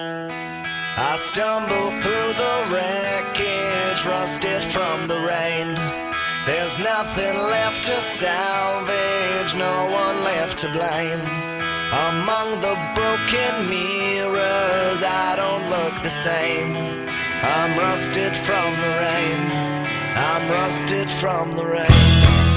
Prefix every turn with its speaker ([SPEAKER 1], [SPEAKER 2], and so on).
[SPEAKER 1] I stumble through the wreckage, rusted from the rain. There's nothing left to salvage, no one left to blame. Among the broken mirrors, I don't look the same. I'm rusted from the rain. I'm rusted from the rain.